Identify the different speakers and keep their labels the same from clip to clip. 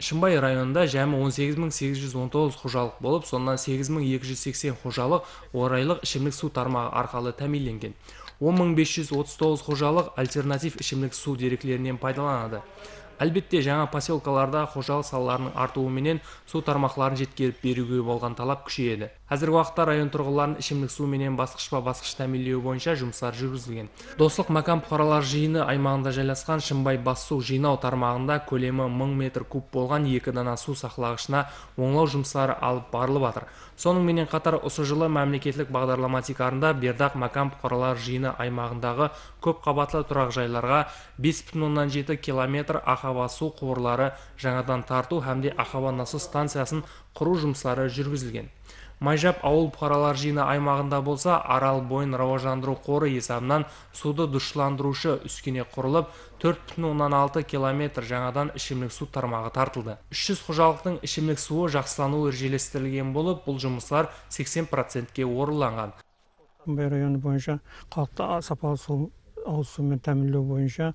Speaker 1: шымбай районунда жами 18819 кожалык болуп сондан 8280 кожалык орайлык ичимдик суу тармагы аркылуу ta'minленген 10539 кожалык альтернатив ичимдик суу дереклеринен пайдаланады. Албетте жаңа поселкаларда кожалык салаларынын артуу менен суу тармактарын жеткирип берүүгө болгон талап күчөйөдү азыркы убакытта район тургунларын ичимдик суу менен баскычпа баскыч ta'minлөө боюнча жумуштар жүргүзүлгөн достук макан пукаралар жыйыны аймагында жайлашкан шымбай бас суу жыйноо тармагында көлөмү миң метр куб болгон эки дана суу саклагычына оңлоо жумуштары алып барылып атыр сонун менен катар ушул жылы мамлекеттик багдарлама тикарында бердак макан пукаралар жыйыны аймагындагы көп беш бүтүн ондон жети километр акаба суу кубурлары жаңадан тартуу hamda акаба насос станциясын куруу жумуштары жүргүзүлгөн майжап ауыл пукаралар жыйыны аймагында болсо арал эсабынан сууду душтууландыруучу үскүнө курулуп төрт бүтүн ондон алты километр жаңадан ичимдик суу тармагы тартылды. үч жүз кожалыктын ичимдик суу жакшылануу эрежелештирилген болуп бул жумуштар сексен процентке ооруланган
Speaker 2: сымбай району боюнча калкты сапалуу суу ауыз сумен ta'minlөө боюнча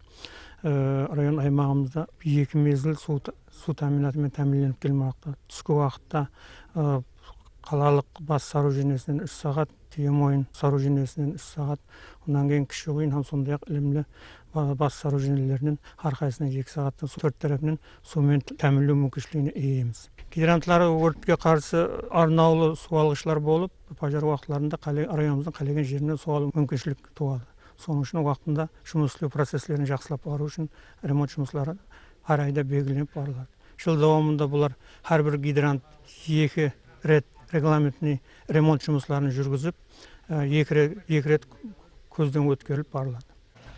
Speaker 2: район аймагыбызда эки мезгил суу ta'minаты менен ta'minленип келмакта түшкү убакытта қалалық бас сооружениесінен үш сағат түйемойын сооружениесінен үш сағат одан кейін кіші құйын һәм сондай ақ ілімлі бас сооружениелерінен әрқайсысына екі сағаттан төрт тарапынан сумен тәмінлеу мүмкіншілігіне иеміз гидранттары өртке қарсы арнаулы су алғыштар болып пожар уақытларында районымыздың қалеген жерінен су алу мүмкіншілік туады. Соның үшін уақытында жұмыс істеу процесслерін жақсылап бару үшін ремонт жұмыстары әр айда белгіленіп барылады. Жыл давамында бұлар әрбір гидрант екі рет регламентный ремонт жұмыстарын жүргізіп екі рет көзден өткөрүлүп барылат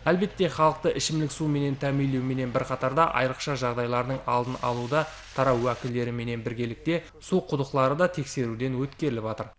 Speaker 1: албетте халыкты ичимдик суу менен ta'minlөө менен бир катарда айрыкча жагдайлардын алдын алууда тарап убакилдери менен биргеликте суу кудуктары да текшерүүдөн өткөрүлүп атыр.